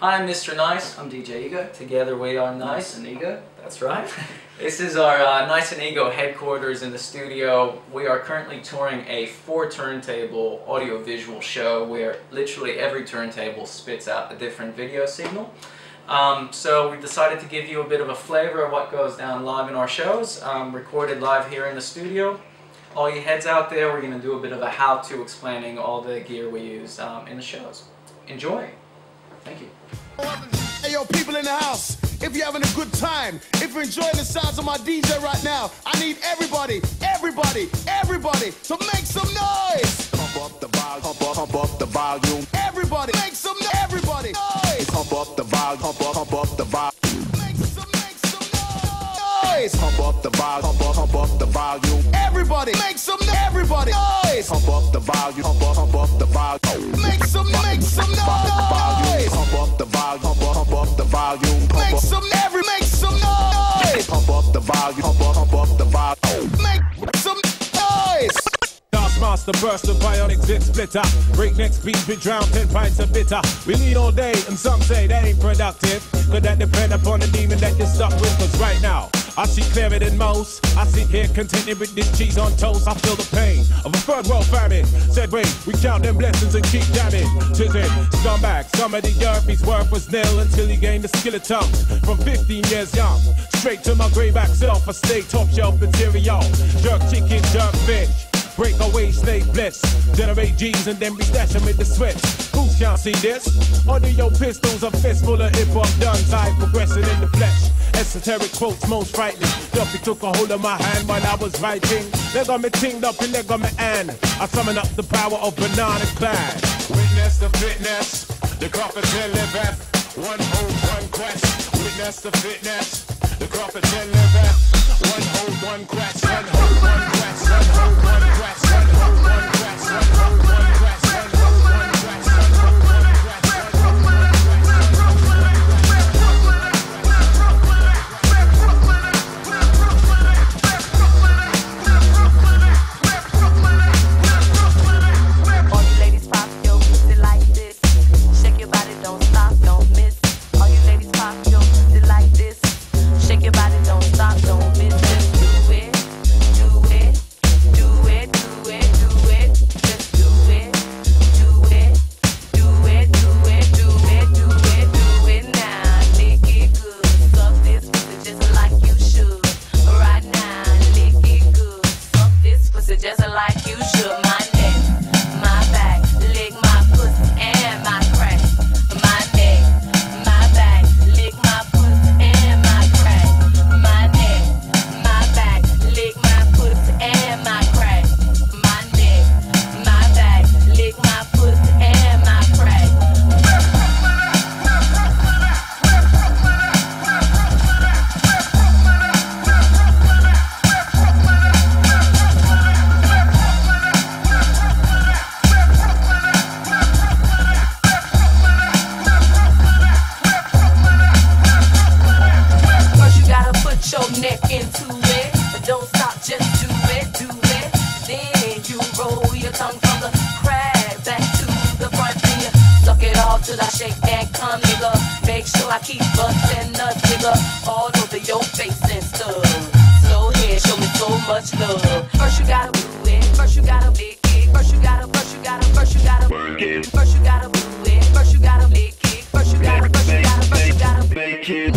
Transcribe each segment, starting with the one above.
Hi, I'm Mr. Nice. I'm DJ Ego. Together we are Nice and Ego. That's right. this is our uh, Nice and Ego headquarters in the studio. We are currently touring a four turntable audio-visual show where literally every turntable spits out a different video signal. Um, so we decided to give you a bit of a flavor of what goes down live in our shows, um, recorded live here in the studio. All you heads out there, we're going to do a bit of a how-to explaining all the gear we use um, in the shows. Enjoy. Thank you. Hey yo, people in the house, if you're having a good time, if you're enjoying the sounds of my DJ right now, I need everybody, everybody, everybody to make some noise. Pump up the volume, pump up, pump up the volume, Everybody, make some noise. everybody noise. pump up the volume, pump up, pump up the volume, Make some, make some noise. pump up the volume, pump up, pump up the volume, Everybody, make some noise. everybody noise. pump up the volume, pump up, pump up the volume, Make some, make some noise. Volume, pump Make up, some every, make some noise. pump up the volume, pump up, pump up the volume. Make some noise. Dance master burst the bionic zip splitter. Breakneck speed, be drowned, 10 pints of bitter. We lead all day, and some say that ain't productive. Could that depend upon the demon that you're stuck with? Cause right now, I see clearer than most. I sit here contented with this cheese on toast. I feel the pain of a third world famine. Said, wait, we count them blessings and keep jamming. Tis it, scumbag. Some of the earth, his worth was nil until he gained the skill of tongues. From 15 years young, straight to my grayback self, I stay top shelf material. Jerk chicken, jerk fish. Break away, slave bliss. Generate G's and then we stash them in the switch. Who can't see this? Under your pistols, a fist full of hip hop guns. I progressing in the flesh. Esoteric quotes, most frightening. Duffy took a hold of my hand while I was writing. Leg on me tinged up and leg on me and I summon up the power of banana clan. Witness the fitness, the crocodile liveth. One hope, one quest. Witness the fitness, the crocodile liveth. One hope, one quest. One hope, one quest. One hope. One into it. Don't stop, just do it, do it. Then you roll your tongue from the crack back to the front. You suck it all till I shake and come, nigga. Make sure I keep busting nuts, nigga, all over your face and stuff. So here, show me so much love. First you gotta do it. First you gotta lick it. First you gotta, first you gotta, first you gotta work it. First you gotta do it. First you gotta lick it. First you gotta, first you gotta, first you gotta make it.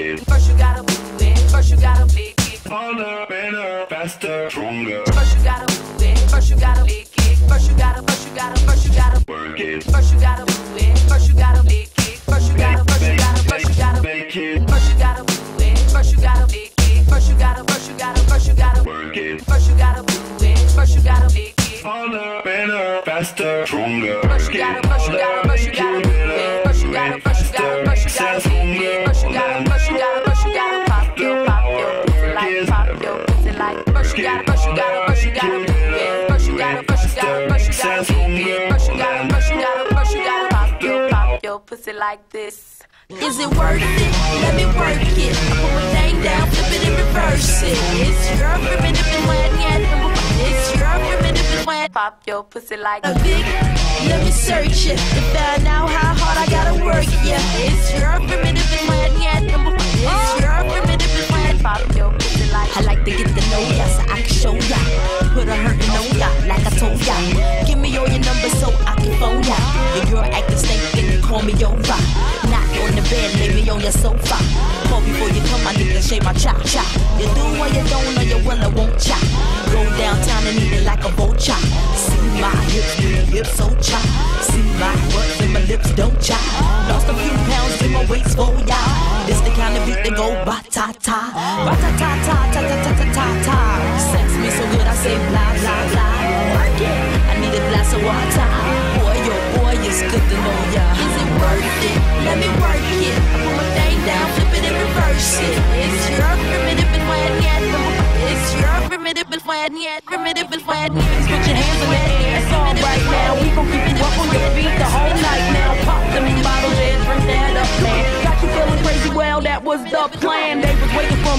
It. First you gotta do it. First you gotta lick it. Harder, better, faster, stronger. First you gotta do it. First you gotta lick it. First you gotta, first you gotta, first you gotta Work it, First you gotta do it. First you gotta lick it. First you gotta, first you gotta, first you gotta make it, First you gotta do it. First you gotta lick it. First you gotta, first you gotta, first you gotta work it. First you gotta do it. First you gotta lick it. Harder, better, faster, stronger. First you gotta, first you gotta, first you gotta do it. First you gotta, first you gotta, first you gotta lick it. First you gotta, first you gotta, like this. Is it worth it? Let me work it. I put my thing down, flip it and reverse it. It's your ribbon if you want it. It's your primitive and wet. Pop your pussy like A big, let me search it to find out how hard I gotta work. Yeah, it's your primitive and wet. Yeah, number. It's your primitive and wet. pop your pussy like I like to get to know ya so I can show ya. Put a hurtin' on ya like I told ya. Give me all your numbers so I can phone ya. Your girl stinking, call me over. Not on the bed, lay me on your sofa. Call before you come, my nigga, shave my chop chop. You do what you don't, or you will, I won't chop. Go downtown and eat it like a vulture. See my hips, your hips oh so chop. See my butt and my lips don't chop. Lost a few pounds in my waist for ya. This the kind of beat that go ba ta ta, ba ta ta ta ta ta ta ta ta ta. Sex me so good I say blah blah blah. I need a glass of water. It's good to know ya. Is it worth it? Let me work it. I put my thing down, flip it and reverse it. It's your primitive and wet yet. It's your primitive and wet yet. Primitive and wet yet. Put your hands the air. It's all right now. We gon' keep it up on your feet the whole night now. Pop them bottles and drink that up, man. Got you feeling crazy? Well, that was the plan. They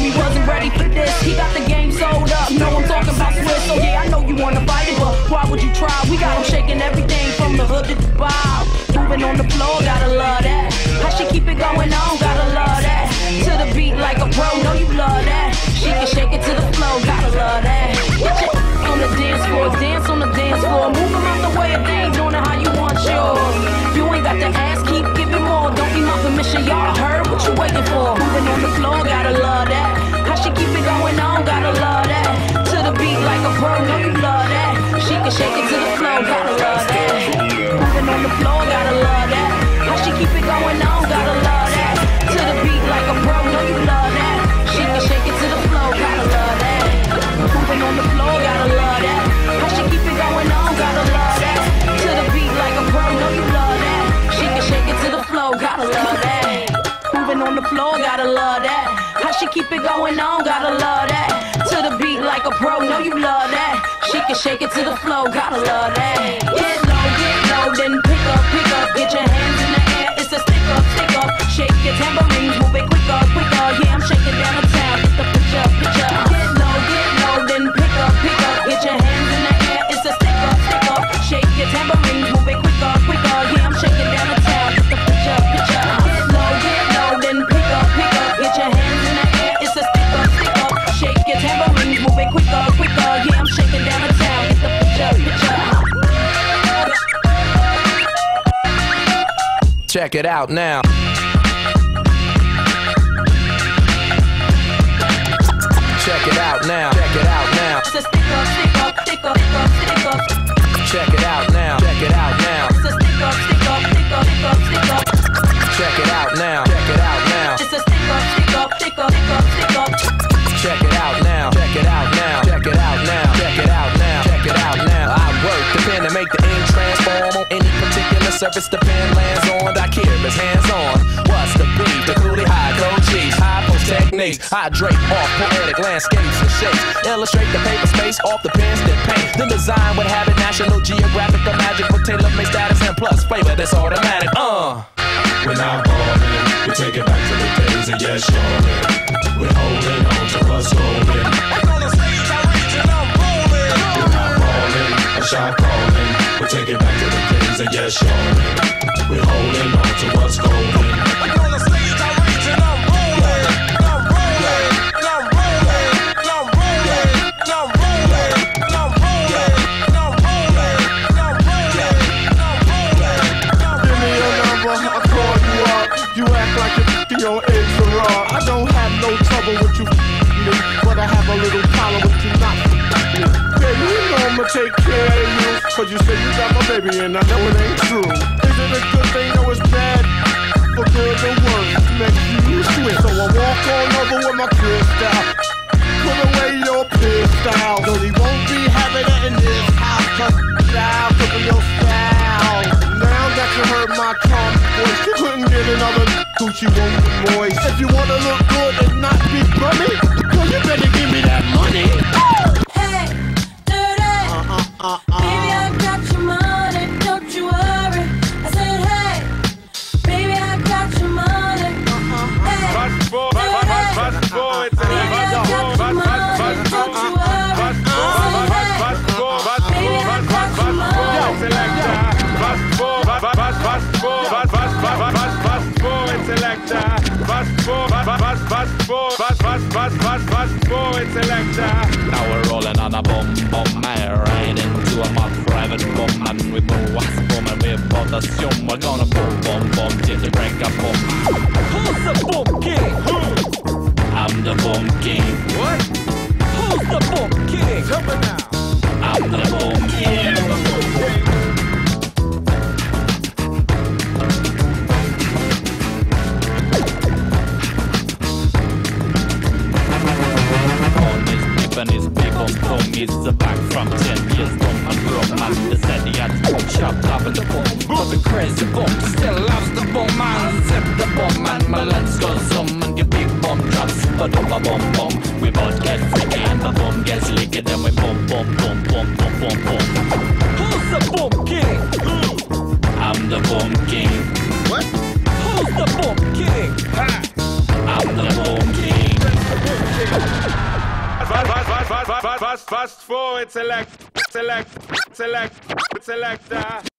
me, wasn't ready for this. He got the game sold up. No, I'm talking about Swiss. So yeah, I know you wanna fight it, but why would you try? We got 'em shaking everything from the hood to the bow. Moving on the floor, gotta love that. How she keep it going on, gotta love gotta love that. Moving on the floor, gotta love that. How she keep it going on, gotta love that. To the beat like a pro, know you love that. She can shake it to the flow, gotta love that. Get low, get low, then pick up, pick up, get your hands in the air. It's a stick up, stick up. Shake your tambourines, move it quicker, quicker. Yeah, I'm shaking down Check it out now. Check it out now. Check it out now. Check it out now. Check it out now. Check it out now. Check it out now. Check it out now. Check it out now. Check it out now. Check it out now. Check it out now. I work the pen to make the ink transform on any particular surface the pen lands on. I care is hands on. What's the beat? The coolie high code cheese. High post techniques. I drape off poetic landscapes and shapes. Illustrate the paper space off the pens that paint. The design would have it National Geographic or magic with tailor made status and plus flavor that's automatic. Uh. We're not ballin', we take it back to the days of yes. We're holding on to what's golden. On the stage, I reach and I'm rolling. We're not ballin', a shot callin'. We take it back to the days of yes, shorty. We're holding on to what's golden. On the stage, I reach and I'm rolling. I'm rolling. I'm rolling. I'm rolling. I'm rolling. I'm rolling. I'm rolling. I'm rolling. I'm rolling. Give me your number, I call you up. You act like you're f***ing your eggs are raw. I don't have no trouble with you me, but I have a little problem with you not me. Baby, you know I'ma take care of you. Cause you say you got my baby and I know it ain't true. Is it a good thing? No, it's bad. For good or worse, makes you switch. So I walk on over with my crystal. Put away your pistol. Cause he won't be having it in this house. Cause style, look at your style. Now that you heard my calm voice, you couldn't get another Gucci be moist. If you wanna look good selector. Now we're rolling on a bomb, bomb, I ride into a the back from 10 years boom and boom man They said he had chopped up in the boom But the crazy boom still loves the boom man. Zip the boom man. But let's go zoom and give big boom drops. But a boom boom We both get freaky and the boom gets leaky Then we boom boom boom boom boom boom boom Who's the boom king? I'm the boom king. What? Who's the boom king? I'm the boom king fast, fast, fast, fast, fast, fast forward, select, select, select, selector.